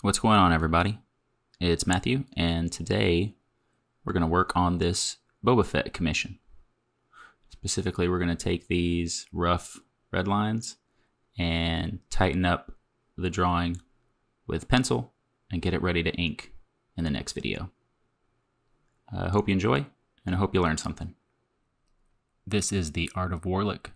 What's going on, everybody? It's Matthew, and today we're going to work on this Boba Fett commission. Specifically, we're going to take these rough red lines and tighten up the drawing with pencil and get it ready to ink in the next video. I uh, hope you enjoy, and I hope you learn something. This is the Art of Warlick.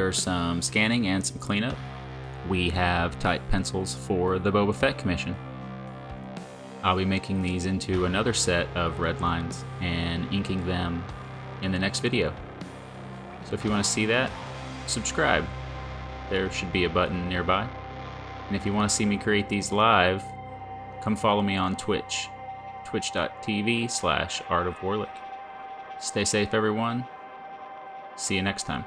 After some scanning and some cleanup, we have tight pencils for the Boba Fett commission. I'll be making these into another set of red lines and inking them in the next video. So if you want to see that, subscribe. There should be a button nearby. And if you want to see me create these live, come follow me on Twitch, twitch.tv slash artofwarlick. Stay safe, everyone. See you next time.